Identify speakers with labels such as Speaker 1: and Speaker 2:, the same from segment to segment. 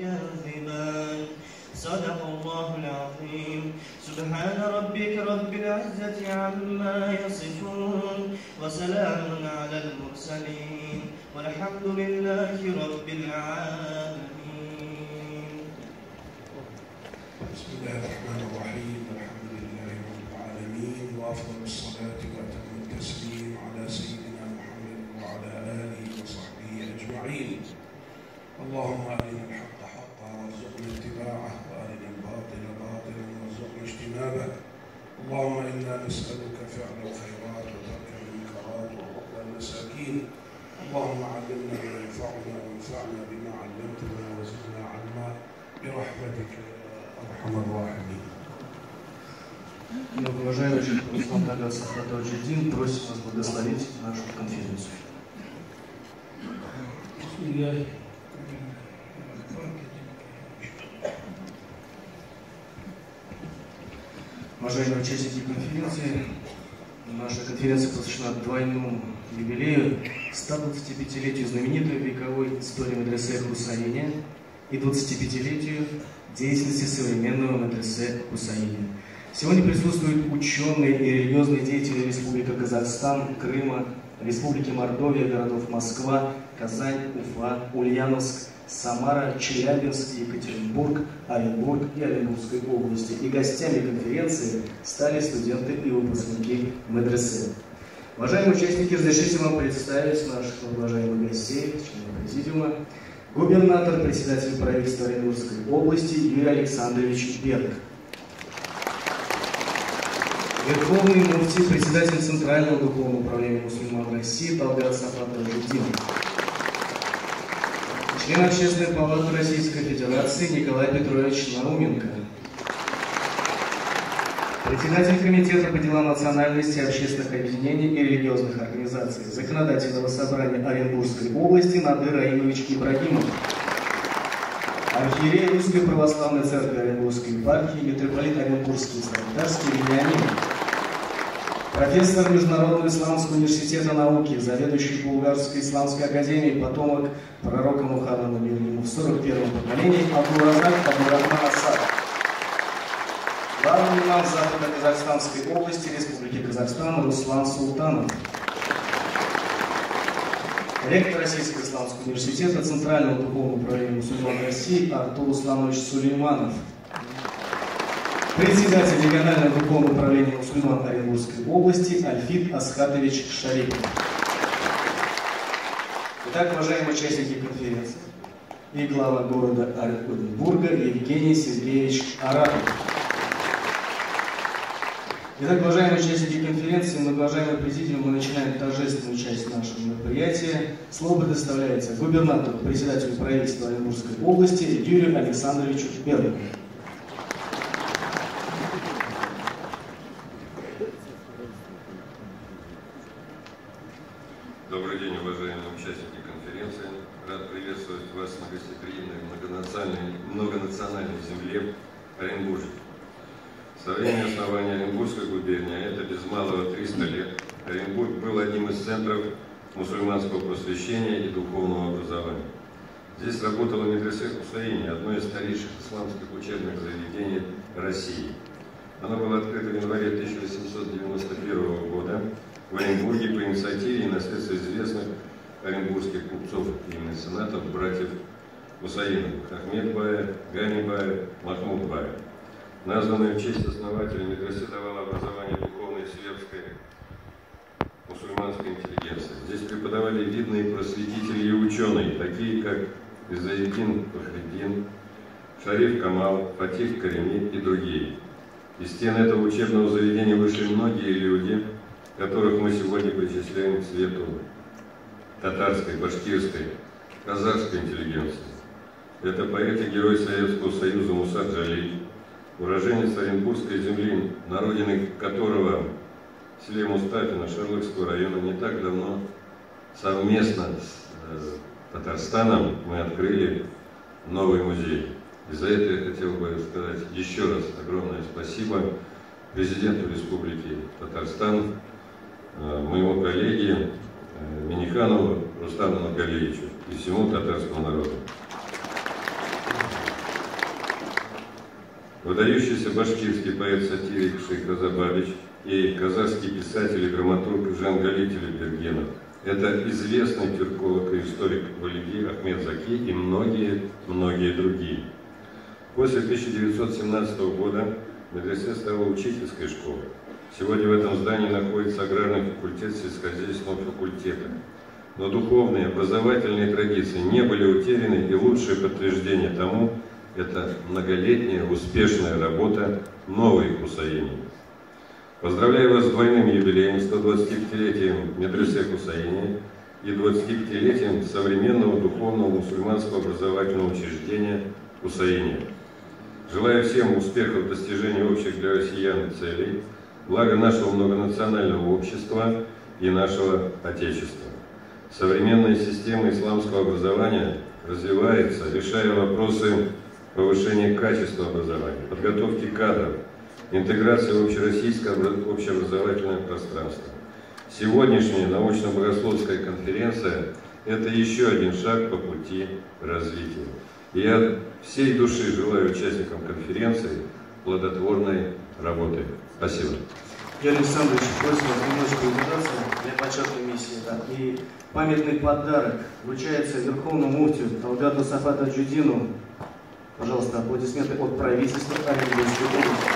Speaker 1: تكذبان صدق الله العظيم. سبحان ربك رب العزة عما يصفون وسلام على المرسلين. والحمد لله رب العالمين.
Speaker 2: بسم الله الرحمن الرحيم. الحمد لله رب العالمين. وأفضل الصلاة وأتم التسليم على سيدنا محمد وعلى آله وصحبه أجمعين. اللهم أرنا الحق وارزقنا اتباعه وارنا الباطل باطلا وارزقنا اجتنابه اللهم انا نسالك فعل الخيرات وترك المنكرات وحب المساكين اللهم علمنا ما ينفعنا وانفعنا بما علمتنا وزدنا علما برحمتك يا ارحم الراحمين
Speaker 3: Многоуважаемый Руслан Тагас Ахматович просит вас благословить нашу конференцию. Уважаемые участники конференции, наша конференция посвящена двойному юбилею 125-летию знаменитой вековой истории медресе Хусаиня и 25-летию деятельности современного медресе Хусаиня. Сегодня присутствуют ученые и религиозные деятели Республики Казахстан, Крыма, Республики Мордовия, городов Москва, Казань, Уфа, Ульяновск, Самара, Челябинск, Екатеринбург, Оренбург и Оренбургской области. И гостями конференции стали студенты и выпускники медресе. Уважаемые участники, разрешите вам представить наших уважаемых гостей, членов президиума. Губернатор, председатель правительства Оренбургской области Юрий Александрович Берг. Верховный муфти, председатель Центрального духовного управления мусульман России Талгат Сафатов Жудин. Член Общественной палаты Российской Федерации Николай Петрович Науменко. Председатель Комитета по делам национальности, общественных объединений и религиозных организаций Законодательного собрания Оренбургской области Надыр Раимович Ибрагимов. Архиерей Русской Православной Церкви Оренбургской епархии, митрополит Оренбургский и Санитарский Вениамин. Профессор Международного исламского университета науки, заведующий Булгарской исламской академией, потомок пророка Мухаммада мир ему в 41-м поколении Абдуразак Абдурахман Асад. Главный имам Западно-Казахстанской области Республики Казахстан Руслан Султанов. Ректор Российского исламского университета Центрального духовного управления мусульман России Артур Исламович Сулейманов. Председатель регионального духовного управления мусульман Оренбургской области Альфит Асхатович Шарипов. Итак, уважаемые участники конференции и глава города Оренбурга Евгений Сергеевич Арапов. Итак, уважаемые участники конференции, многоуважаемый президиум, мы начинаем торжественную часть нашего мероприятия. Слово предоставляется губернатору, председателю правительства Оренбургской области Юрию Александровичу Бергову.
Speaker 4: Добрый день, уважаемые участники конференции. Рад приветствовать вас на гостеприимной многонациональной, многонациональной земле Оренбурге. Со времени основания Оренбургской губернии, а это без малого 300 лет, Оренбург был одним из центров мусульманского просвещения и духовного образования. Здесь работала медресе Хусаини, одно из старейших исламских учебных заведений России. Оно было открыто в январе 1891 года в Оренбурге по инициативе и наследству известных оренбургских купцов и меценатов братьев Хусаиновых Ахмед Бая, Гани Бая, Махмуд Бая. Названная в честь основателя медресе давала образование духовной светской мусульманской интеллигенции. Здесь преподавали видные просветители и ученые, такие как Изаидин Фахриддин, Шариф Камал, Фатих Карими и другие. Из стен этого учебного заведения вышли многие люди, которых мы сегодня причисляем к свету татарской, башкирской, казахской интеллигенции. Это поэт и герой Советского Союза Муса Джалиль, уроженец Оренбургской земли, на родине которого в селе Мустафино Шарлыкского района не так давно совместно с э, Татарстаном мы открыли новый музей. И за это я хотел бы сказать еще раз огромное спасибо президенту Республики Татарстан, э, моему коллеге э, Миниханову Рустаму Нагалевичу и всему татарскому народу. выдающийся башкирский поэт-сатирик Шейх Разабабич и казахский писатель и драматург Жан Галитель Бергенов. Это известный тюрколог и историк Валиди Ахмед Заки и многие-многие другие. После 1917 года медресе стала учительской школой. Сегодня в этом здании находится аграрный факультет сельскохозяйственного факультета. Но духовные, образовательные традиции не были утеряны, и лучшее подтверждение тому – это многолетняя успешная работа новой Хусаини. Поздравляю вас с двойным юбилеем, 125-летием медресе Хусаини и 25-летием современного духовного мусульманского образовательного учреждения Хусаини. Желаю всем успехов в достижении общих для россиян целей, блага нашего многонационального общества и нашего Отечества. Современная система исламского образования развивается, решая вопросы повышения качества образования, подготовки кадров, интеграции в общероссийское общеобразовательное пространство. Сегодняшняя научно-богословская конференция – это еще один шаг по пути развития. И я всей души желаю участникам конференции плодотворной работы. Спасибо.
Speaker 3: Юрий Александрович, просим вас немножко удержаться для почетной миссии. Да. И памятный подарок вручается Верховному муфтию Талгату Сафата Джудину. Пожалуйста, аплодисменты от правительства Оренбургской области.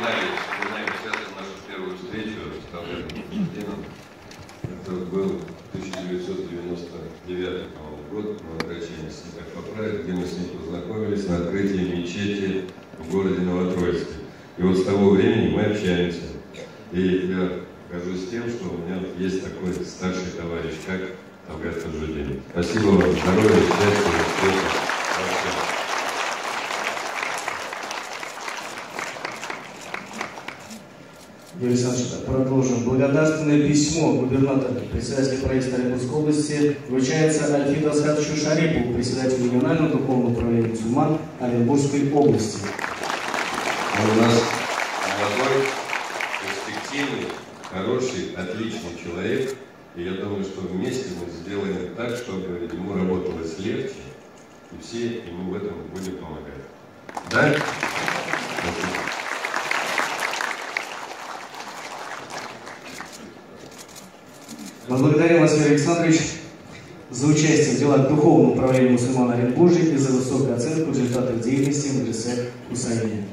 Speaker 4: Сейчас 1999 год, мы обращаемся как поправить, где мы с ним познакомились на открытии мечети в городе Новотроицке. И вот с того времени мы общаемся. И я горжусь тем, что у меня есть такой старший товарищ, как Талгат Таджудин. Спасибо вам, здоровья, счастья, успехов.
Speaker 3: Юрий Александрович, продолжим. Благодарственное письмо губернатора, председателя правительства Оренбургской области вручается Альфиду Асхатовичу Шарипову, председателю регионального духовного управления мусульман Оренбургской области.
Speaker 4: А у нас молодой, перспективный, хороший, отличный человек. И я думаю, что вместе мы сделаем так, чтобы ему работалось легче, и все ему в этом будем помогать. Да? Спасибо.
Speaker 3: Благодарим вас, Юрий Александрович, за участие в делах Духовного управления мусульман Оренбуржья и за высокую оценку результатов деятельности Медресе Хусаине.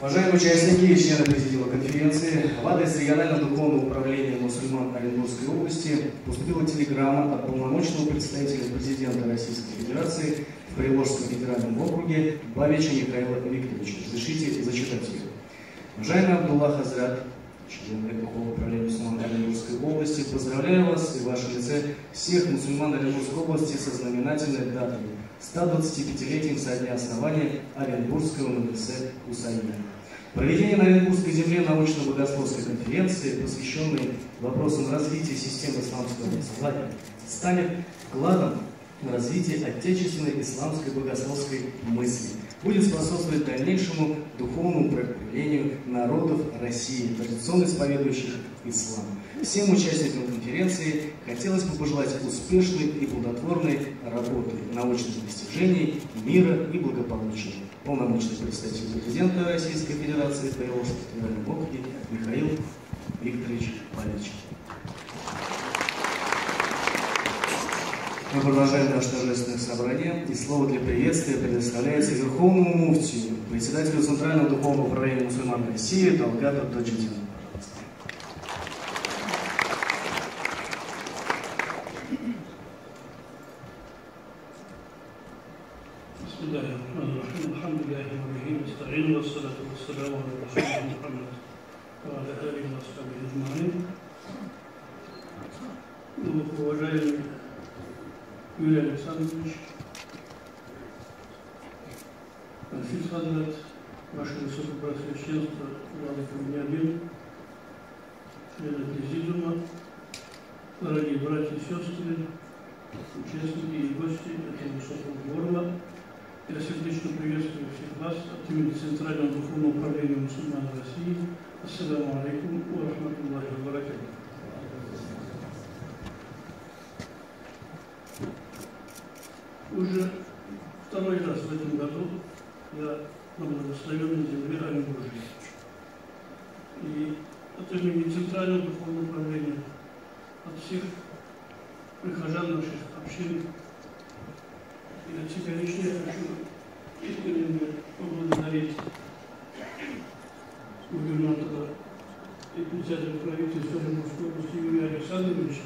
Speaker 3: Уважаемые участники и члены президиума конференции, в адрес регионального духовного управления мусульман Оренбургской области поступила телеграмма от полномочного представителя президента Российской Федерации в Приволжском федеральном округе Бабича Михаила Викторовича. Разрешите зачитать ее. Уважаемый Абдулла Хазрат, члены управления мусульман Оренбургской области, поздравляю вас и в вашем лице всех мусульман Оренбургской области со знаменательной датой 125-летием со дня основания Оренбургского медресе Усаида. Проведение на Оренбургской земле научно-богословской конференции, посвященной вопросам развития системы исламского образования, станет вкладом в развитие отечественной исламской богословской мысли, будет способствовать дальнейшему духовному проявлению народов России, традиционно исповедующих ислам. Всем участникам конференции хотелось бы пожелать успешной и плодотворной работы, научных достижений, мира и благополучия. Полномочный представитель президента Российской Федерации по федеральному округе Михаил Викторович Павлович. Мы продолжаем наше торжественное собрание, и слово для приветствия предоставляется Верховному муфтию, председателю Центрального духовного управления мусульман России Талгату Таджидину.
Speaker 5: Юрий Александрович, Анфис Хазрат, Ваше Высокопросвященство, Владыка Бениамин, члены Президиума, дорогие братья и сестры, участники и гости этого высокого форума, я сердечно приветствую всех вас от имени Центрального духовного управления мусульман России. Ассаламу алейкум ва рахматуллахи ва баракатух. Уже второй раз в этом году я на благословенной земле Оренбуржье. И от имени Центрального духовного управления, от всех прихожан наших общин и от себя лично я хочу искренне поблагодарить губернатора и председателя правительства области Юрия Александровича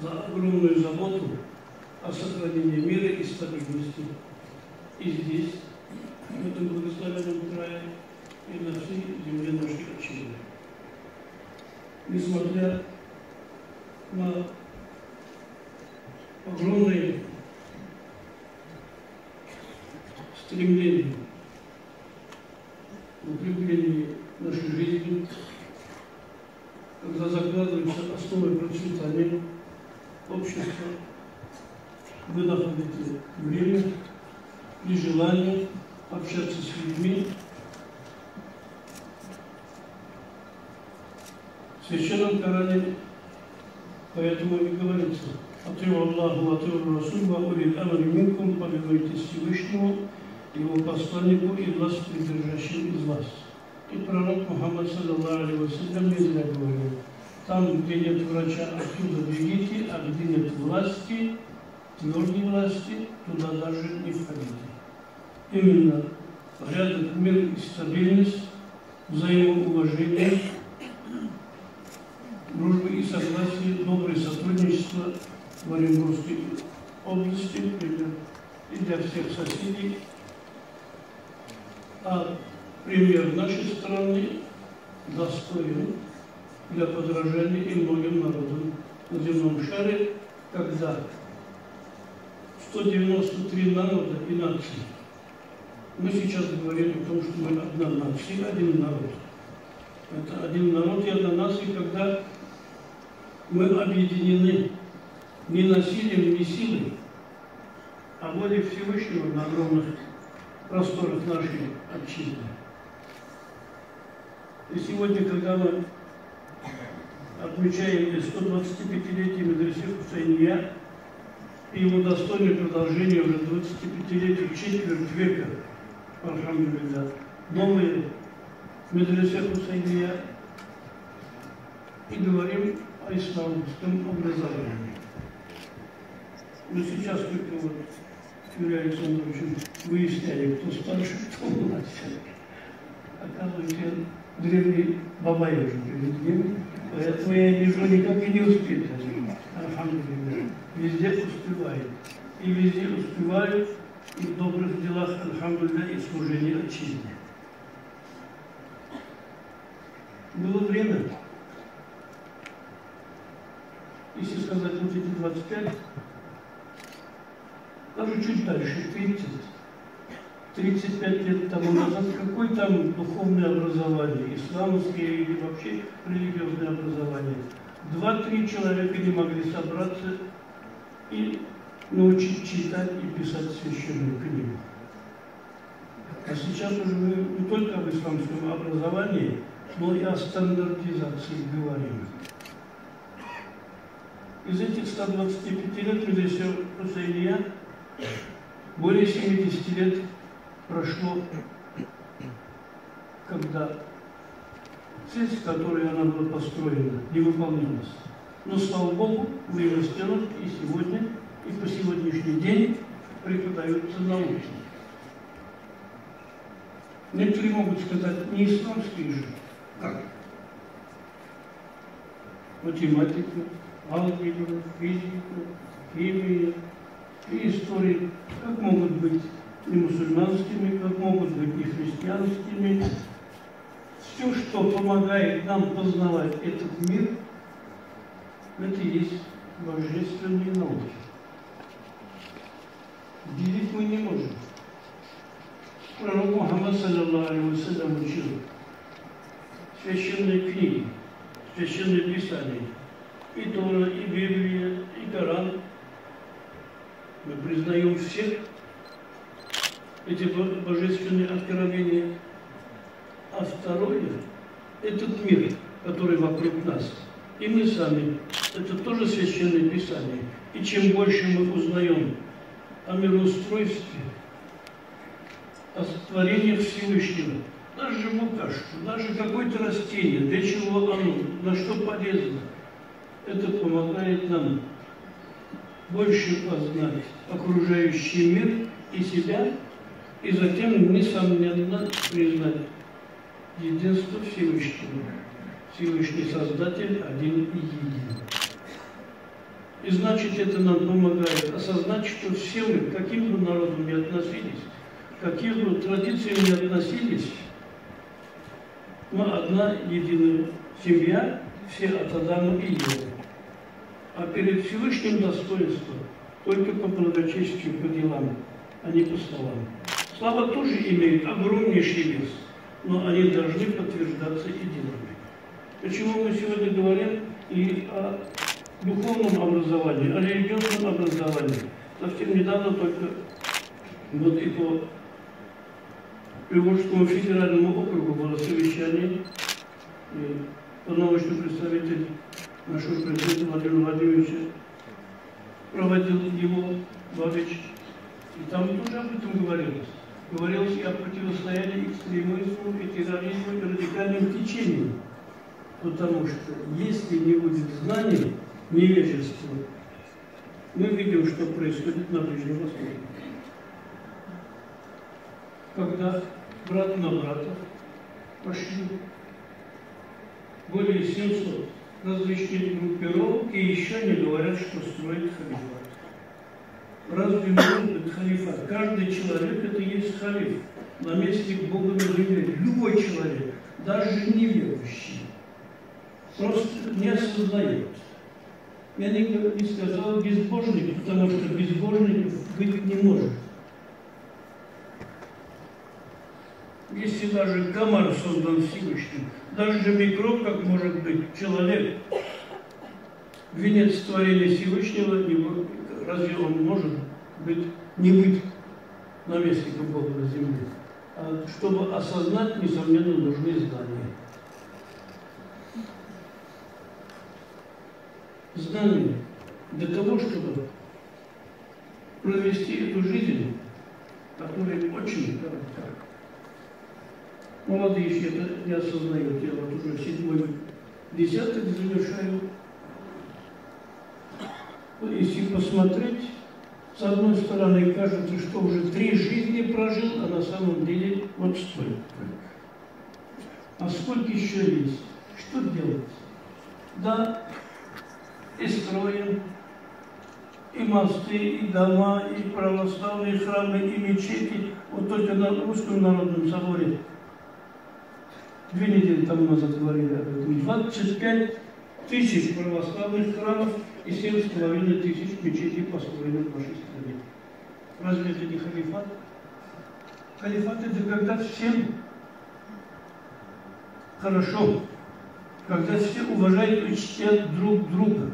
Speaker 5: за огромную заботу о сохранении мира и стабильности и здесь, в этом благословенном крае, и на всей земле нашей отчины. Несмотря на огромные стремления в укреплении нашей жизни, когда закладываются основы процветания общества, вы находите время и желание общаться с людьми. В Священном Коране поэтому и говорится, Атыру Аллаху, Атыру Расулба, Улил Амри Минкум, повинуйтесь Всевышнему, Его посланнику и вас, придержащим из вас. И пророк Мухаммад, саллаллаху алейhi вассалям, не зря говорил, там, где нет врача, оттуда бегите, а где нет власти, твердой власти, туда даже не входите. Именно порядок, мир и стабильность, взаимоуважение, дружбы и согласие, доброе сотрудничество в Оренбургской области и для всех соседей. А пример нашей страны достоин для подражания и многим народам на земном шаре, когда 193 народа и нации. Мы сейчас говорим о том, что мы одна нация, один народ. Это один народ и одна нация, когда мы объединены не насилием, не силой, а волей Всевышнего на огромных просторах нашей отчизны. И сегодня, когда мы отмечаем 125-летие медресе Хусайния и его достойное продолжение уже 25-летию, четверть века, Алхамдулилля, новые медресе Хусайния и говорим о исламском образовании. Мы сейчас только вот с Юрием Александровичем выясняли, кто старше, кто младше. Оказывается, древний Бабай уже перед ним, поэтому я вижу, никак и не успею. Везде успеваю. И везде успеваю и в добрых делах, Алхамдулилля, и служении отчизне. Было время, если сказать вот эти 25, даже чуть дальше, 30, 35 лет тому назад, какое там духовное образование, исламское или вообще религиозное образование. Два-три человека не могли собраться и научить читать и писать священную книгу. А сейчас уже мы не только об исламском образовании, но и о стандартизации говорим. Из этих 125 лет медресе Хусейния более 70 лет прошло, когда цель, с которой она была построена, не выполнялась. Но, слава Богу, вырастет и сегодня, и по сегодняшний день преподаются науки. Некоторые могут сказать, не исламские же. Как? Математика, алгебра, физика, химия и история. Как могут быть и мусульманскими, как могут быть и христианскими. Все, что помогает нам познавать этот мир, это и есть божественные науки. Делить мы не можем. Пророк Мухаммад, саллаллаху алейhi учил священные книги, священные писания, и Тора, и Библия, и Коран. Мы признаем всех эти божественные откровения. А второе – этот мир, который вокруг нас. И мы сами. Это тоже священное писание. И чем больше мы узнаем о мироустройстве, о творении Всевышнего. Даже букашку, даже какое-то растение, для чего оно, на что полезно. Это помогает нам больше познать окружающий мир и себя, и затем, несомненно, признать единство Всевышнего. Всевышний Создатель один и един. И значит, это нам помогает осознать, что все мы, к каким бы народам ни относились, к каким бы традициям ни относились, мы одна единая семья, все от Адама и Евы. А перед Всевышним достоинством только по благочестию, по делам, а не по словам. Слава тоже имеет огромнейший вес, но они должны подтверждаться и делами. Почему мы сегодня говорим и о духовном образовании, о религиозном образовании? Совсем недавно только вот и по Приволжскому федеральному округу было совещание, и полномочный представитель нашего президента Владимира Владимировича проводил его Бабич, и там тоже об этом говорилось. Говорилось о противостоянии экстремизму, и терроризму, и радикальным течениям. Потому что если не будет знаний, невежества, мы видим, что происходит на Ближнем Востоке. Когда брат на брата пошли более 700 различных группировок и еще не говорят, что строит халифат. Разве может быть халифат? Каждый человек это есть халиф. Наместник Бога на земле. Любой человек, даже неверующий, просто не осознает. Я не, не сказал безбожник, потому что безбожников быть не может. Если даже комар создан Всевышним, даже микроб, как может быть человек, венец творения Всевышнего, разве он может быть, не быть наместником Бога на земле? А чтобы осознать, несомненно, нужны знания. Знания для того, чтобы провести эту жизнь, которая очень коротка, Молодые еще это не осознают. Я вот уже седьмой десяток завершаю. Если посмотреть, с одной стороны кажется, что уже три жизни прожил, а на самом деле вот столько. А сколько еще есть? Что делать? Да, и строим, и мосты, и дома, и православные храмы, и мечети. Вот только на Русском народном соборе две недели тому назад говорили об этом, 25 тысяч православных храмов и 7,5 тысяч мечетей построены в нашей стране. Разве это не халифат? Халифат это когда всем хорошо, когда все уважают и чтят друг друга.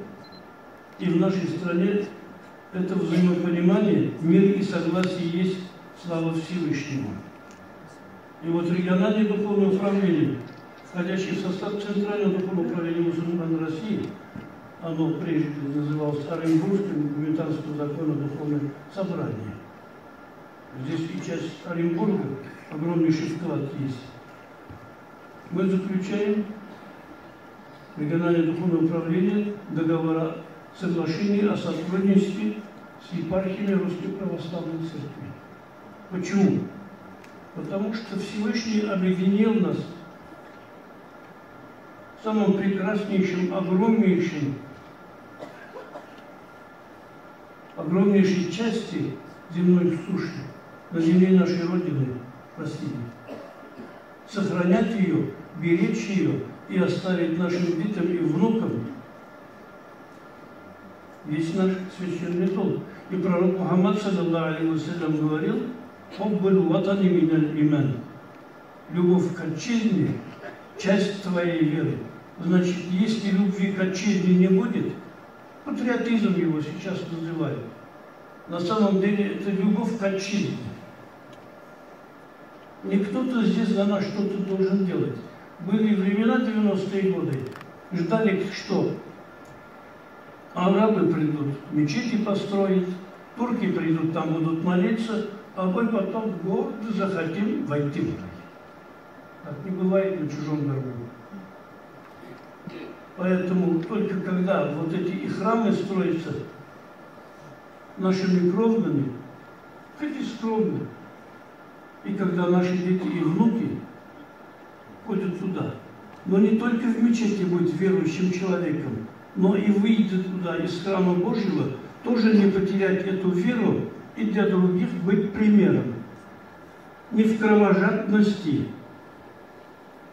Speaker 5: И в нашей стране это взаимопонимание, мир и согласие есть слава Всевышнему. И вот региональное духовное управление, входящее в состав Центрального духовного управления мусульман России, оно прежде называлось Оренбургским Гуманитарского закона духовное собрание. Здесь часть Оренбурга, огромнейший вклад есть. Мы заключаем региональное духовное управление договора соглашения о сотрудничестве с епархиями Русской Православной Церкви. Почему? Потому что Всевышний объединил нас самым прекраснейшим, огромнейшим, огромнейшей части земной суши, на земле нашей Родины, России. Сохранять ее, беречь ее и оставить нашим детям и внукам весь наш священный долг. И пророк Мухаммад, саллаллаху алейhi говорил, Хуббуль ватани миналь иман. Любовь к отчизне – часть твоей веры. Значит, если любви к отчизне не будет, патриотизм его сейчас называют. На самом деле это любовь к отчизне. Не кто-то здесь за нас что-то должен делать. Были времена 90-е годы. Ждали что? Арабы придут, мечети построят, Турки придут, там будут молиться, а мы потом гордо захотим войти в рай. Так не бывает на чужом гробу. Поэтому только когда вот эти и храмы строятся нашими кровными, хоть и скромно, и когда наши дети и внуки ходят туда, но не только в мечети быть верующим человеком, но и выйдя туда из храма Божьего, тоже не потерять эту веру и для других быть примером. Не в кровожадности,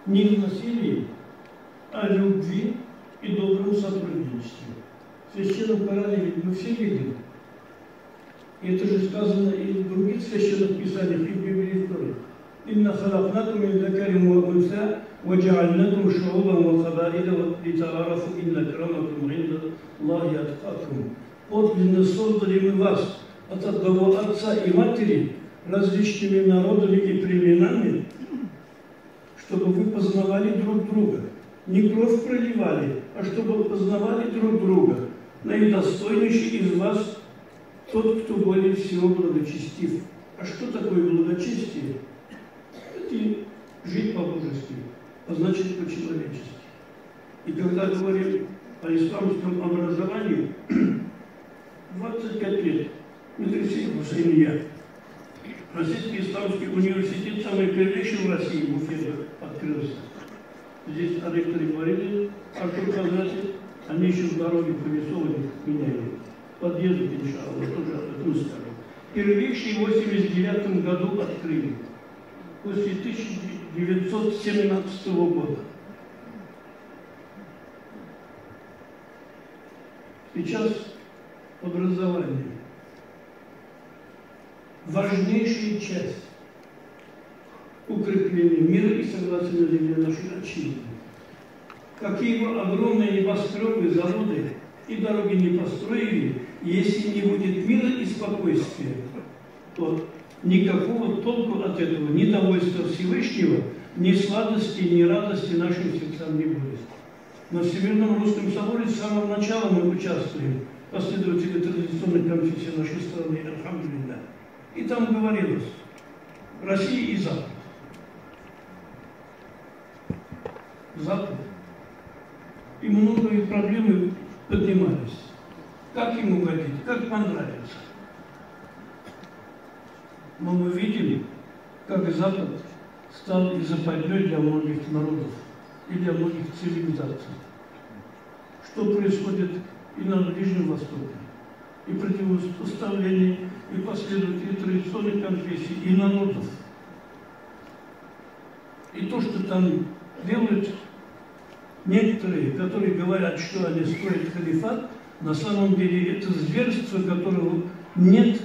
Speaker 5: не в насилии, а в любви и доброму сотрудничеству. В священном Коране мы все видим. И это же сказано и в других священных писаниях, и в Библии тоже. «Инна халакнакум и закарим ва унса, ва джаальнакум шаубам ва хабаида ва литарафу инна карамакум инда Аллахи аткакум». Подлинно создали мы вас от одного отца и матери различными народами и племенами, чтобы вы познавали друг друга, не кровь проливали, а чтобы познавали друг друга. Наидостойнейший из вас тот, кто более всего благочестив. А что такое благочестие? Это жить по-божески, а значит по-человечески. И когда говорим о исламском образовании, 25 лет медресе Хусейния. Российский исламский университет, самый первейший в России, в Уфе. Здесь о ректоре говорили, Артур Хазрати, они еще в дороге по Весовой меняли. Подъедут, иншаллах, тоже этом скажу. Первейший в 89 году открыли, после 1917 года. Сейчас образование важнейшая часть укрепления мира и согласия на земле нашей отчизны. Какие бы огромные небоскребы, заводы и дороги не построили, если не будет мира и спокойствия, то никакого толку от этого, ни довольства Всевышнего, ни сладости, ни радости нашим сердцам не будет. На Всемирном Русском Соборе с самого начала мы участвуем, последователи традиционной конфессии нашей страны, Алхамдулилlah. И там говорилось, Россия и Запад. Запад. И многие проблемы поднимались. Как ему угодить, как понравится. Но мы видим, как Запад стал и западней для многих народов и для многих цивилизаций. Что происходит и на Ближнем Востоке, и противопоставление, и последователи традиционных конфессий, и народов. И то, что там делают некоторые, которые говорят, что они строят халифат, на самом деле это зверство, которого нет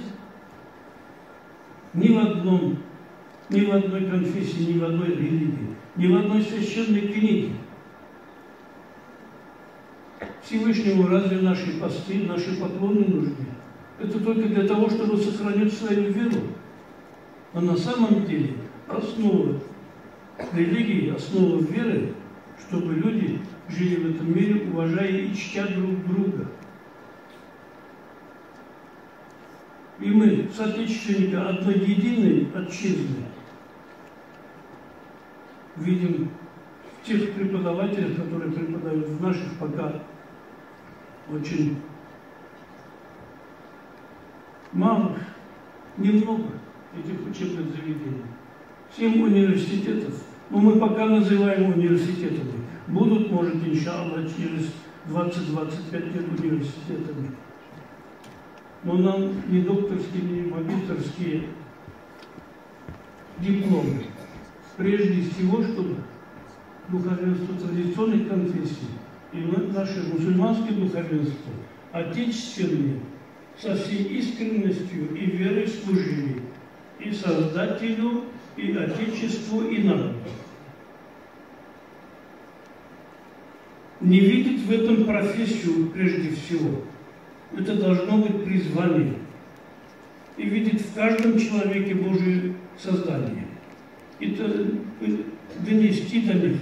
Speaker 5: ни в одном, ни в одной конфессии, ни в одной религии, ни в одной священной книге. Всевышнему разве наши посты, наши поклоны нужны? Это только для того, чтобы сохранить свою веру. А на самом деле основа религии, основа веры, чтобы люди жили в этом мире, уважая и чтя друг друга. И мы, соотечественники одной единой отчизны, видим в тех преподавателях, которые преподают в наших пока очень малых, немного этих учебных заведений. Семь университетов, но мы пока называем университетами, будут, может, иншаллах, через 20-25 лет университетами. Но нам не докторские, не магистрские дипломы. Прежде всего, чтобы духовенство традиционных конфессий и наше мусульманское духовенство, отечественные, со всей искренностью и верой служили и Создателю, и Отечеству, и народу. Не видеть в этом профессию прежде всего. Это должно быть призвание. И видеть в каждом человеке Божие создание. Это донести до них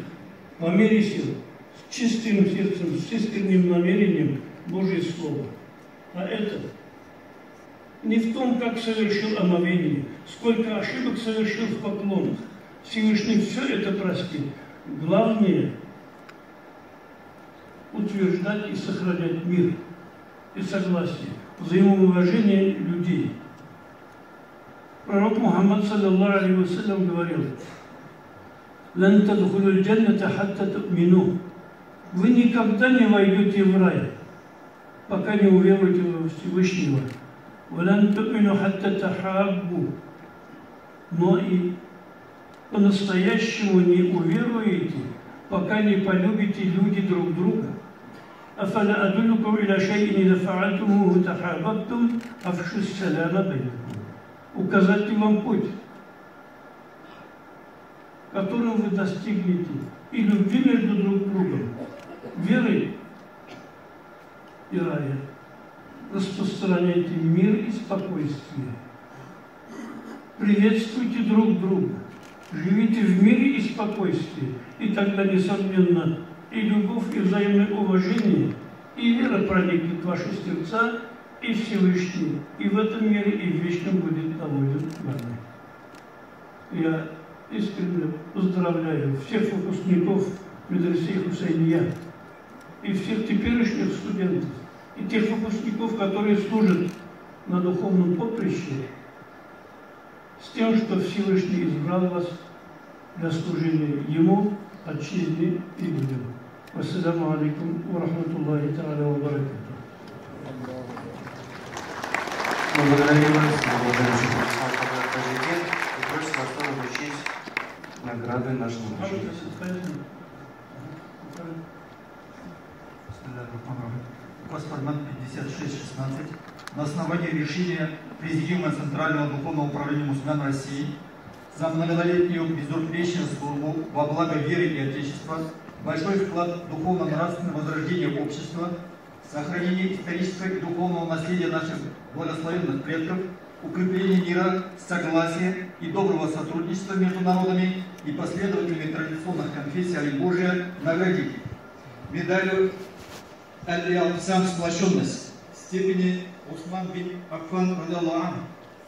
Speaker 5: по мере сил с чистым сердцем, с искренним намерением Божье Слово. А это не в том, как совершил омовение, сколько ошибок совершил в поклонах. Всевышний все это простит. Главное – утверждать и сохранять мир и согласие, взаимоуважение людей. Пророк Мухаммад, саллаллаху алейхи вассалям, говорил, «Лан тадхулю джанната хатта ту'мину». Вы никогда не войдете в рай, пока не уверуете во Всевышнего. «Валан ту'мину хатта тахаббу». Но и по-настоящему не уверуете, пока не полюбите люди друг друга. أفلا أدلكم إلى شيء إذا فعلتموه تحاببتم أفشوا السلام بينكم указать ли вам путь, которым вы достигнете и любви между друг другом, веры и рая. Распространяйте мир и спокойствие. Приветствуйте друг друга. Живите в мире и спокойствии. И тогда, несомненно, и любовь, и взаимное уважение, и вера проникнет в ваши сердца, и Всевышний, и в этом мире, и в вечном будет доволен вами. Я искренне поздравляю всех выпускников Медресе Хусейния и всех теперешних студентов, и тех выпускников, которые служат на духовном поприще, с тем, что Всевышний избрал вас для служения Ему, отчизне и людям. Алейкум ва рахматуллахи та'аля ва баракатуh.
Speaker 3: Благодарим вас, благодарим Александр президент и просим вас вручить награды нашему учителю.
Speaker 6: Паспортман 5616 на основании решения Президиума Центрального Духовного Управления мусульман России за многолетнюю безупречную службу во благо веры и Отечества, большой вклад в духовно-нравственное возрождение общества, сохранение исторического и духовного наследия наших благословенных предков, укрепление мира, согласия и доброго сотрудничества между народами и последователями традиционных конфессий Али Божия наградить медалью Аль-Сам сплощенность степени Усман бин Аффан Радаллах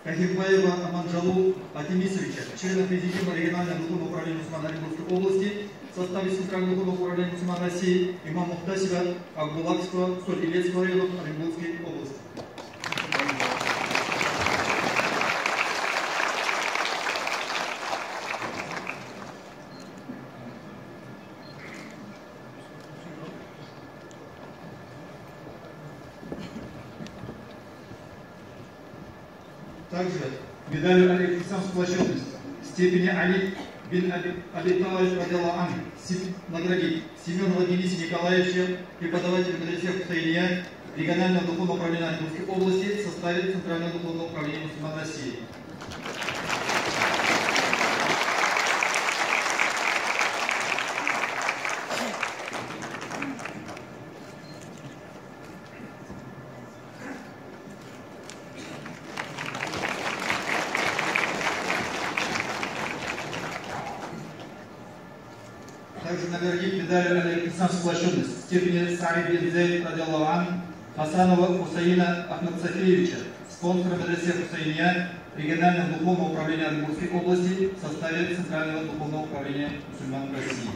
Speaker 6: Кахирбаева Аманжалу Атимисовича, члена Президиума регионального духовного управления Усман Оренбургской области, в составе Центрального духовного управления Мусульман России, имам Мухтасива Акбулакского, Соль-Илецкого района Оренбургской области. Также медалью Али Исам сплощенность степени Али бин Аби Талай Радиалла Ан наградить Семенова Дениса Николаевича, преподаватель медресе Хусейния, регионального духовного управления Оренбургской области в составе Центрального духовного управления мусульман России. Также наградить медалью Аль-Исам сплощенность бин Зейд радиаллаху ан Хасанова Хусаина Ахмадсафеевича, спонсора медресе Хусайния, регионального духовного управления Оренбургской области в составе Центрального духовного управления мусульман России.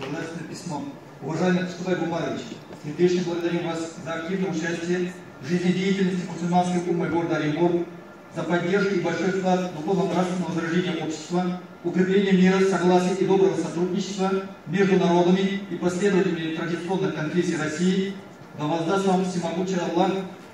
Speaker 6: Благодарственное письмо. Уважаемый Кустубай Гумарович, сердечно благодарим вас за активное участие в жизнедеятельности мусульманской умы города Оренбург, за поддержку и большой вклад в духовно-нравственное возрождение общества, укрепление мира, согласия и доброго сотрудничества между народами и последователями традиционных конфессий России. Да воздаст вам всемогучий Аллах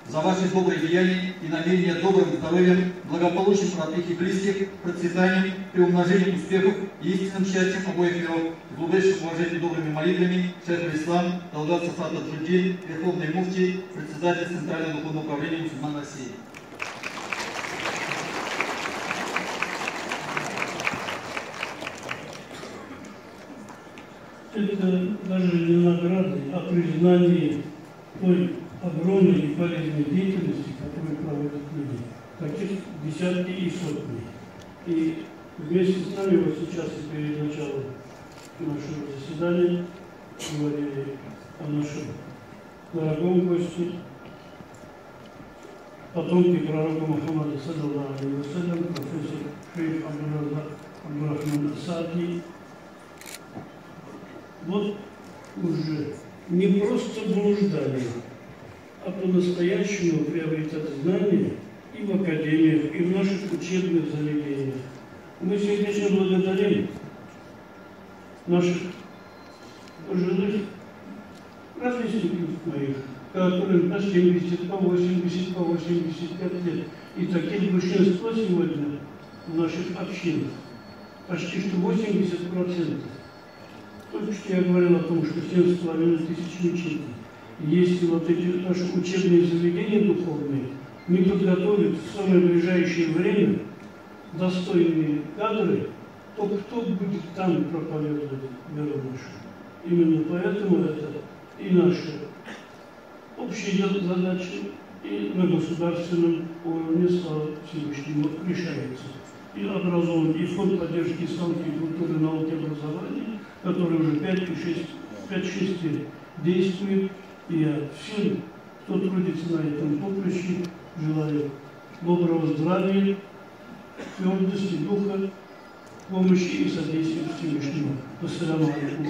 Speaker 6: за ваши добрые деяния и намерения добрым здоровьем, благополучием родных и близких, процветанием, приумножением успехов и истинным счастьем обоих миров, глубочайшим уважением добрыми молитвами, шейх Ислам, Талгат Сафат Аджудин, Верховный Муфтий, председатель Центрального духовного управления мусульман России.
Speaker 5: это даже не награды, а признание той огромной и полезной деятельности, которую проводят люди. Таких десятки и сотни. И вместе с нами вот сейчас и перед началом нашего заседания говорили о нашем дорогом госте, потомке пророка Мухаммада, саллаллаху алейхи вассалям, профессор Шейх Абдурахман Асади. Вот уже не просто блуждали, а по-настоящему приобретать знания и в академиях, и в наших учебных заведениях. Мы сердечно благодарим наших пожилых ровесников моих, которым по 70, по 80, по 85 лет. И таких большинство сегодня в наших общинах. Почти что 80 процентов. Только что я говорил о том, что 7,5 тысяч учителей. Если вот эти наши учебные заведения духовные не подготовят в самое ближайшее время достойные кадры, то кто будет там проповедовать веру нашу? Именно поэтому это и наши общие задачи, и на государственном уровне, слава Всевышнему, решается. И образован и фонд поддержки исламской культуры, науки и образования, который уже 5-6 лет действует. И я всем, кто трудится на этом поприще, желаю доброго здравия, твердости духа, помощи и содействия Всевышнего. Ассаламу алейкум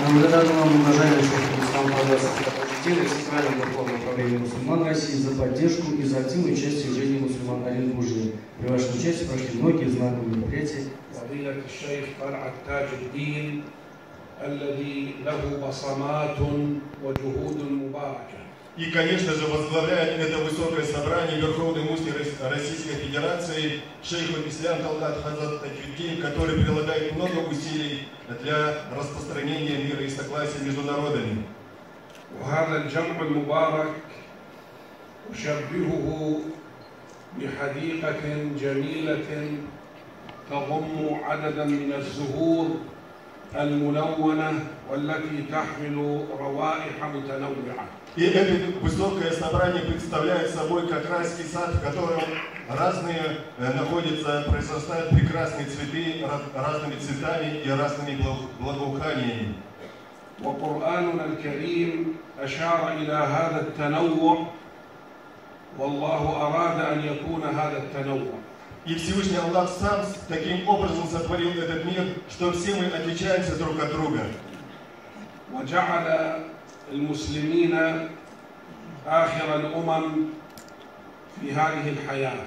Speaker 3: Мы благодарны вам, уважаемый Ислам Павлас, Директор Центрального духовного управления мусульман России за поддержку и за активное участие в жизни мусульман Оренбуржья. При вашем участии прошли многие знаковые мероприятия.
Speaker 7: الذي له بصمات وجهود مباركة
Speaker 8: И, конечно же, возглавляет это высокое собрание Верховной Муфти Российской Федерации шейх Ислам Талгат Хазат Таджиддин, который прилагает много усилий для распространения мира и согласия между народами.
Speaker 7: وهذا الجمع المبارك أشبهه بحديقة جميلة تضم عددا من الزهور الملونة والتي تحمل روائح متنوعة
Speaker 8: И это высокое собрание представляет собой как райский сад, в котором разные э, находятся, произрастают прекрасные цветы раз- разными цветами и разными благо- благоуханиями.
Speaker 7: وقرآننا الكريم أشار إلى هذا التنوع والله أراد أن يكون هذا التنوع
Speaker 8: И Всевышний Аллах сам с- таким образом сотворил этот мир, что все мы отличаемся друг от друга.
Speaker 7: وجعل المسلمين آخر الأمم في هذه الحياة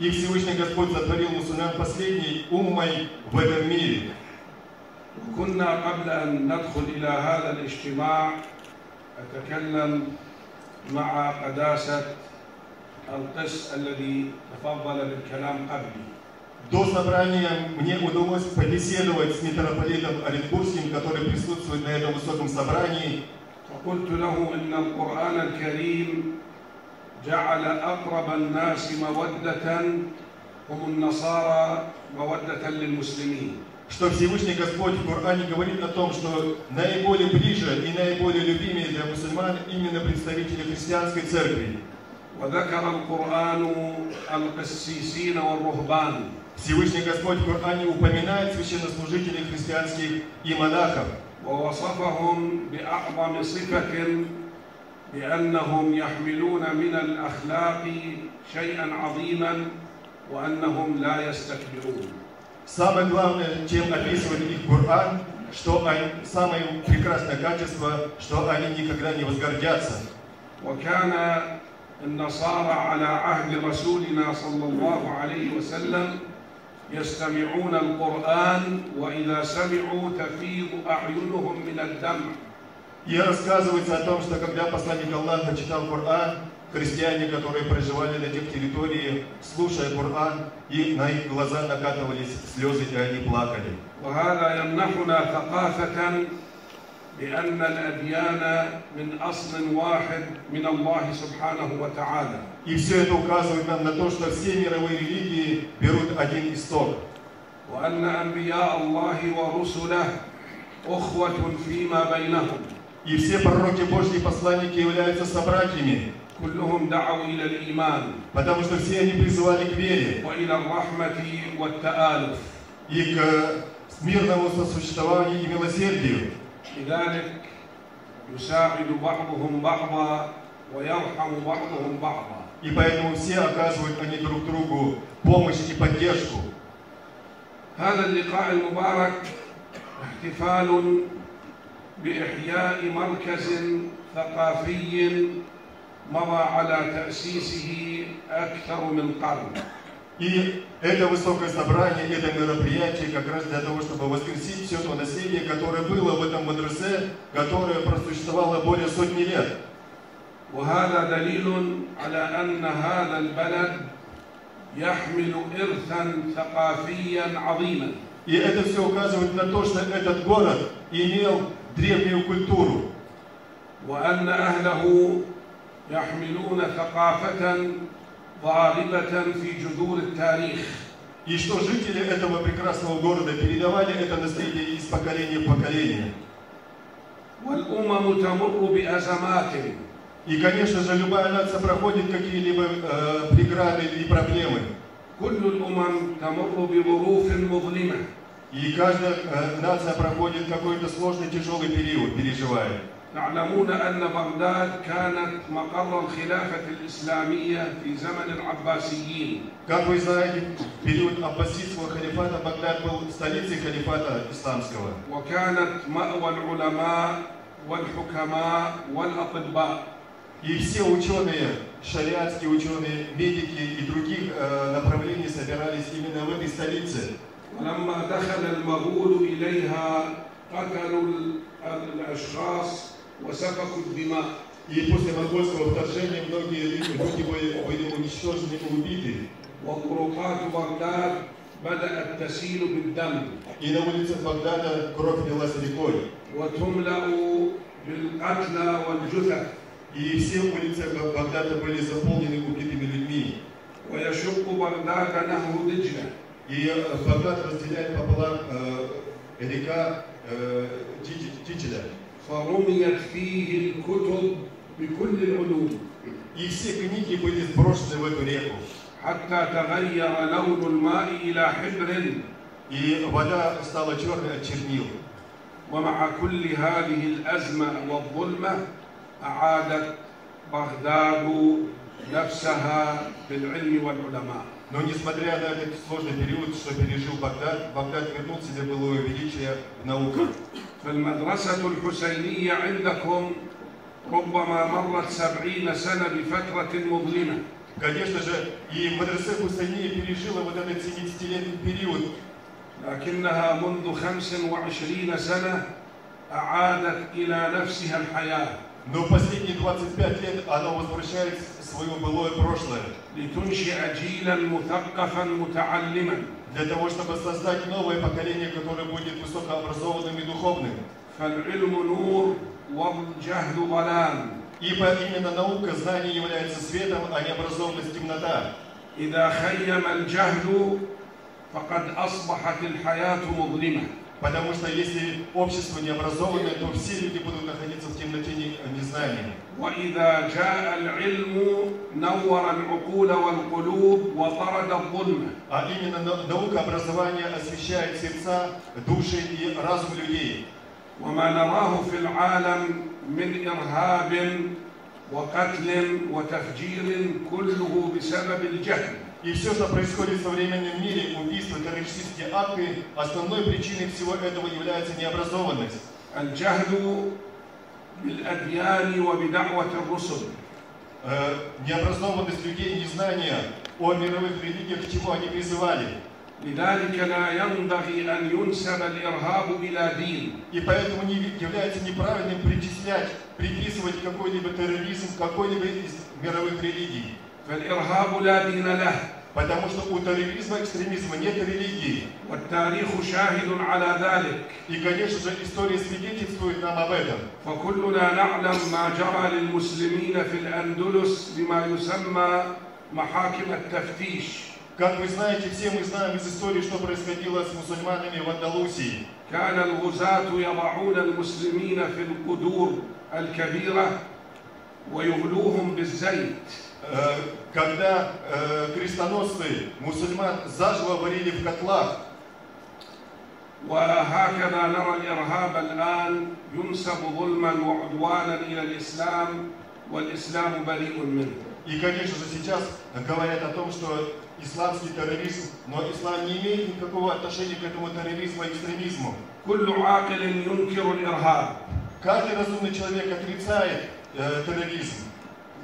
Speaker 8: И Всевышний Господь сотворил мусульман последней уммой в этом мире.
Speaker 7: وكنا قبل أن ندخل إلى هذا الاجتماع أتكلم مع قداسة القس الذي تفضل بالكلام قبلي
Speaker 8: До собрания мне удалось побеседовать с митрополитом Оренбургским, который присутствует на этом высоком собрании.
Speaker 7: فقلت له إن القرآن الكريم جعل أقرب الناس مودة هم النصارى مودة للمسلمين
Speaker 8: что Всевышний Господь в Коране говорит о том, что наиболее ближе и наиболее любимее для мусульман именно представители христианской церкви.
Speaker 7: وذكر القرآن القسيسين والرهبان
Speaker 8: Всевышний Господь в Коране упоминает священнослужителей христианских и монахов,
Speaker 7: ووصفهم بأعظم صفة بأنهم يحملون من الأخلاق شيئا عظيما وأنهم لا يستكبرون
Speaker 8: Самое главное, чем описывает их Коран, что они, самое прекрасное качество, что они никогда не возгордятся.
Speaker 7: وكان النصارى على عهد رسولنا صلى الله عليه وسلم يستمعون القرآن وإذا سمعوا تفيض أعينهم من الدمع
Speaker 8: И рассказывается о том, что когда посланник Аллаха читал Коран, христиане, которые проживали на тех территориях, слушая Коран, и на их глаза накатывались слезы, и они плакали.
Speaker 7: وهذا يمنحنا ثقافة بأن الأديان من أصل واحد من الله سبحانه وتعالى
Speaker 8: И все это указывает нам на то, что все мировые религии берут один исток.
Speaker 7: وأن أنبياء الله ورسله أخوة فيما بينهم
Speaker 8: И все пророки Божьи и посланники являются собратьями,
Speaker 7: كلهم دعوا إلى الإيمان
Speaker 8: потому что все они призывали к вере
Speaker 7: وإلى الرحمة والتآلف
Speaker 8: и к э, мирному сосуществованию и милосердию.
Speaker 7: لذلك يساعد بعضهم بعضا ويرحم بعضهم بعضا
Speaker 8: И поэтому все оказывают они друг другу помощь и поддержку.
Speaker 7: هذا اللقاء المبارك احتفال بإحياء مركز ثقافي مضى على تأسيسه أكثر من قرن
Speaker 8: И это высокое собрание, это мероприятие как раз для того, чтобы воскресить все то наследие, которое было в этом мадресе, которое просуществовало более сотни лет.
Speaker 7: وهذا دليل على أن هذا البلد يحمل إرثا ثقافيا عظيما
Speaker 8: И это все указывает на то, что этот город имел древнюю культуру.
Speaker 7: وأن أهله يحملون ثقافة
Speaker 8: и что жители этого прекрасного города передавали это наследие из поколения в поколение. И, конечно же, любая нация проходит какие-либо э, преграды и проблемы. И каждая э, нация проходит какой-то сложный, тяжелый период, переживает.
Speaker 7: تعلمون أن بغداد كانت مقر الخلافة الإسلامية في زمن العباسيين
Speaker 8: Как вы знаете, в период аббасидского халифата Багдад был столицей халифата исламского.
Speaker 7: وكانت مأوى العلماء والحكماء والأطباء
Speaker 8: И все ученые, шариатские ученые, медики и других э, направлений собирались именно в этой столице.
Speaker 7: ولما دخل المغول إليها قتلوا ال- الأشخاص وسفكوا الدماء
Speaker 8: И после монгольского вторжения многие люди были, были уничтожены и убиты.
Speaker 7: وطرقات بغداد بدأت тесилу بالدم
Speaker 8: И на улицах Багдада кровь лилась рекой.
Speaker 7: وتملأ بالقتلى والجثث
Speaker 8: И все улицы Багдада были заполнены убитыми людьми.
Speaker 7: ويشق بغداد نهر دجلة
Speaker 8: И э, Багдад разделяет пополам э, река э, Дидж- Диджля.
Speaker 7: فرميت فيه الكتب بكل العلوم
Speaker 8: И все книги были сброшены в эту реку.
Speaker 7: حتى تغير لون الماء إلى حبر
Speaker 8: И вода стала черной от чернил.
Speaker 7: ومع كل هذه الأزمة والظلمة أعادت بغداد نفسها بالعلم والعلماء
Speaker 8: Но несмотря на этот сложный период, что пережил Багдад, Багдад вернул себе былое величие в науках.
Speaker 7: فالمدرسة الحسينية عندكم ربما مرت سبعين سنة بفترة مظلمة
Speaker 8: Конечно же, и Мадресе Хусайния пережила вот этот 70-летний период,
Speaker 7: لكنها منذ خمس وعشرين سنة أعادت إلى نفسها الحياة
Speaker 8: но последние 25 лет она возвращает свое былое прошлое
Speaker 7: لتنشئ جيلا مثقفا متعلما
Speaker 8: для того, чтобы создать новое поколение, которое будет высокообразованным и духовным. Ибо именно наука знание является светом, а необразованность темнота. Потому что если общество необразованное, то все люди будут находиться в темноте незнания.
Speaker 7: وإذا جاء العلم نور العقول والقلوب وطرد الظلمة
Speaker 8: А именно на- наука образования освещает сердца, души и разум людей.
Speaker 7: وما نراه في العالم من إرهاب وقتل وتفجير كله بسبب الجهل
Speaker 8: И все, что происходит в современном мире, убийства, террористические акты, основной причиной всего этого является необразованность.
Speaker 7: الجهل بالأديان وبدعوة الرسل
Speaker 8: Э, необразованность людей, незнание о мировых религиях, к чему они призывали.
Speaker 7: لذلك لا ينبغي أن ينسب الإرهاب إلى دين
Speaker 8: И поэтому не является неправильным причислять, приписывать какой-либо терроризм какой-либо из мировых религий.
Speaker 7: فالإرهاب لا دين له
Speaker 8: Потому что у терроризма, экстремизма нет религии.
Speaker 7: والتاريخ شاهد على ذلك
Speaker 8: И, конечно же, история свидетельствует нам об этом.
Speaker 7: فكلنا نعلم ما جرى للمسلمين في الأندلس بما يسمى محاكم التفتيش
Speaker 8: Как вы знаете, все мы знаем из истории, что происходило с мусульманами в Андалусии.
Speaker 7: كان الغزاة يضعون المسلمين في القدور الكبيرة ويغلوهم بالزيت
Speaker 8: Э, Когда э, крестоносцы мусульман заживо варили в котлах,
Speaker 7: وهكذا نرى الإرهاب الآن ينسب ظلما وعدوانا إلى الإسلام والإسلام بريء منه
Speaker 8: и, конечно же, сейчас говорят о том, что исламский терроризм, но ислам не имеет никакого отношения к этому терроризму и экстремизму.
Speaker 7: كل عاقل ينكر الإرهاب
Speaker 8: Каждый разумный человек отрицает э, терроризм,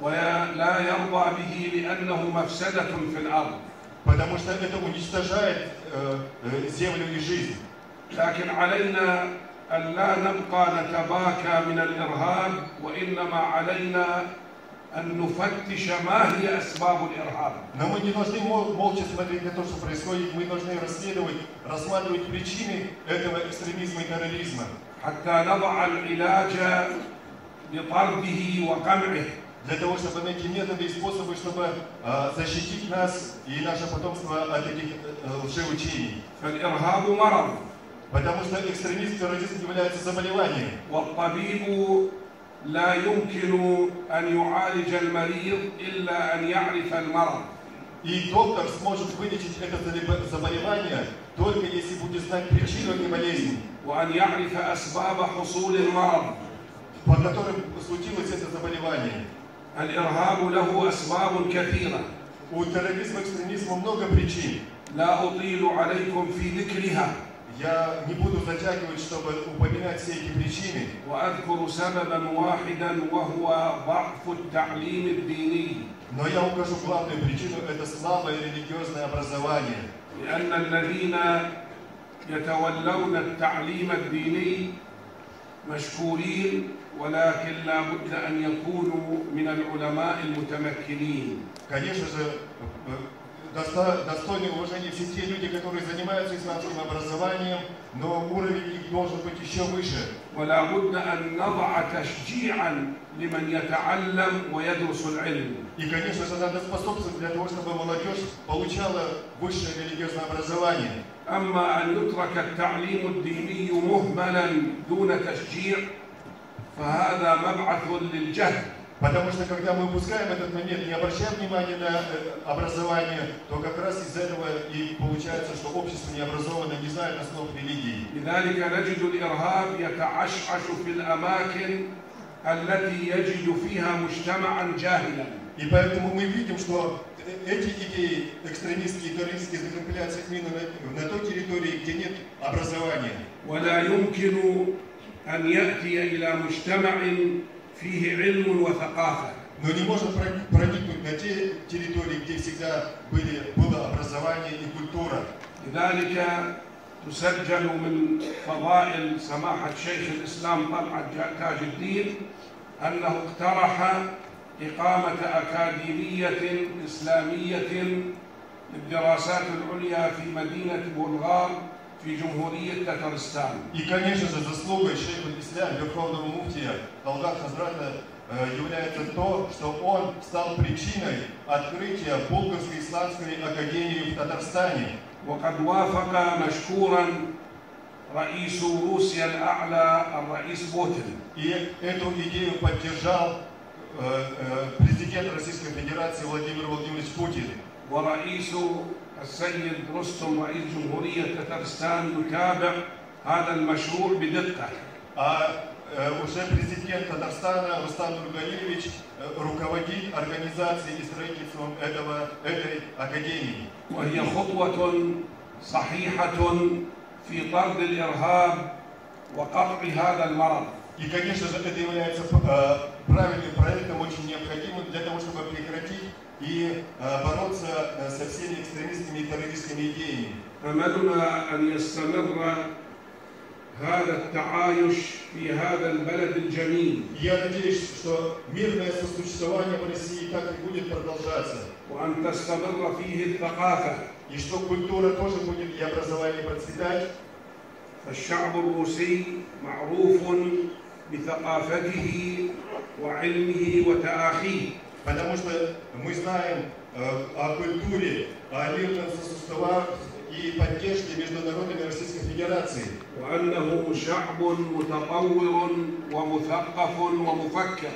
Speaker 7: ولا يرضى به لأنه مفسدة في الأرض
Speaker 8: потому что это уничтожает э, э, землю и жизнь.
Speaker 7: لكن علينا أن لا نبقى نتباكى من الإرهاب وإنما علينا أن نفتش ما هي أسباب الإرهاب
Speaker 8: Но мы не должны мол- молча смотреть на то, что происходит, мы должны расследовать, рассматривать причины этого экстремизма и терроризма,
Speaker 7: حتى نضع العلاج لطرده وقمعه
Speaker 8: для того, чтобы найти методы и способы, чтобы э, защитить нас и наше потомство от этих э, лжеучений.
Speaker 7: فالإرهاب مرض
Speaker 8: Потому что экстремизм, терроризм является заболеванием.
Speaker 7: والطبيب لا يمكن أن يعالج المريض إلا أن يعرف المرض
Speaker 8: И доктор сможет вылечить это заболе- заболевание только если будет знать причину этой болезни,
Speaker 7: وأن يعرف أسباب حصول المرض
Speaker 8: по которым случилось это заболевание.
Speaker 7: الإرهاب له أسباب كثيرة
Speaker 8: У терроризма, экстремизма много причин.
Speaker 7: لا أطيل عليكم في ذكرها
Speaker 8: Я не буду затягивать, чтобы упоминать все эти причины,
Speaker 7: وأذكر سببا واحدا وهو ضعف التعليم الديني
Speaker 8: но я укажу главную причину – это слабое религиозное образование.
Speaker 7: لأن الذين يتولون التعليم الديني مشكورين ولكن لا بد أن يكونوا من العلماء المتمكنين
Speaker 8: Конечно же, э, доста- достойны уважения все те люди, которые занимаются исламским образованием, но уровень их должен быть еще выше.
Speaker 7: ولا بد أن نضع تشجيعا لمن يتعلم ويدرس العلم
Speaker 8: И, конечно же, надо способствовать для того, чтобы молодежь получала высшее религиозное образование.
Speaker 7: أما أن يترك التعليم الديني مهملا دون تشجيع فهذا مبعث للجهل
Speaker 8: Потому что, когда мы упускаем этот момент, не обращаем внимания на э, образование, то как раз из этого и получается, что общество необразованное не знает основ религии.
Speaker 7: لذلك نجد الإرهاب يتعشعش في الأماكن التي يجد فيها مجتمعا جاهلا
Speaker 8: И поэтому мы видим, что э- эти идеи экстремистские, террористские закрепляются именно на, на той территории, где нет образования.
Speaker 7: ولا يمكن أن يأتي إلى مجتمع فيه علم وثقافة
Speaker 8: Но не можем проник- проникнуть на те территории, где всегда были, было образование и культура.
Speaker 7: لذلك تسجل من فضائل سماحة شيخ الإسلام طلعت جا- تاج الدين أنه اقترح إقامة أكاديمية إسلامية للدراسات العليا في مدينة بلغار في جمهورية تترستان
Speaker 8: И, конечно же, заслугой шейха Ислам, Верховного муфтия Талгат Хазрата э, является то, что он стал причиной открытия Булгарской исламской академии в Татарстане.
Speaker 7: وقد وافق مشكورا رئيس روسيا الأعلى الرئيس بوتين
Speaker 8: И эту идею поддержал э, э, президент Российской Федерации Владимир Владимирович Путин.
Speaker 7: ورئيس السيد رستم رئيس جمهورية تترستان يتابع هذا المشروع بدقة
Speaker 8: А э, уже президент Татарстана Рустам Нургалиевич э, руководит организацией и строительством этого, этой академии.
Speaker 7: وهي خطوة صحيحة في طرد الإرهاب وقطع هذا المرض
Speaker 8: И, конечно же, это является э, правильным проектом, очень необходимым для того, чтобы прекратить и э, бороться э, со всеми экстремистскими и террористскими идеями.
Speaker 7: أملنا أن يستمر هذا التعايش في هذا البلد الجميل
Speaker 8: И Я надеюсь, что мирное сосуществование в России так и будет продолжаться.
Speaker 7: وأن تستمر فيه الثقافة
Speaker 8: И что культура тоже будет и образование процветать.
Speaker 7: فالشعب الروسي معروف بثقافته وعلمه وتآخيه
Speaker 8: Потому что мы знаем э, о культуре, о мирном сосуществовании и поддержке между народами Российской Федерации.
Speaker 7: وأنه شعب متطور ومثقف ومفكر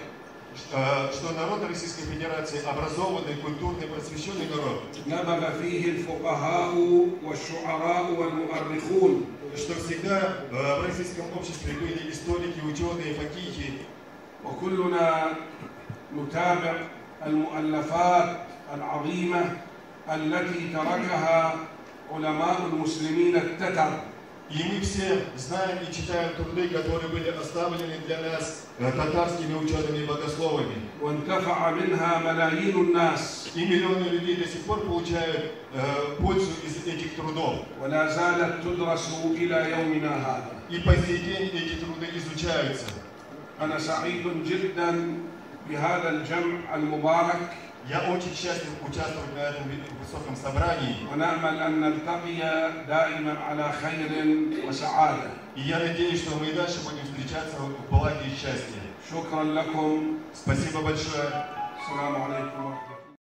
Speaker 8: Что, что народ Российской Федерации образованный, культурный, просвещенный народ.
Speaker 7: نبغ فيه الفقهاء والشعراء والمؤرخون
Speaker 8: Что всегда э, в российском обществе были историки, ученые, факихи.
Speaker 7: وكلنا نتابع المؤلفات العظيمة التي تركها علماء المسلمين التتر
Speaker 8: И мы все знаем и читаем труды, которые были оставлены для нас э, татарскими учеными и богословами.
Speaker 7: وانتفع منها ملايين الناس
Speaker 8: И миллионы людей до сих пор получают э, пользу из этих трудов.
Speaker 7: ولا زالت تدرس إلى يومنا هذا
Speaker 8: И по сей день эти труды изучаются.
Speaker 7: أنا سعيد جدا بهذا الجمع المبارك
Speaker 8: Я очень счастлив участвовать на этом высоком собрании.
Speaker 7: ونأمل أن نلتقي دائما على خير وسعادة
Speaker 8: И я надеюсь, что мы и дальше будем встречаться в благе и счастье.
Speaker 7: شكرا لكم
Speaker 8: Спасибо большое.
Speaker 7: السلام عليكم ورحمة الله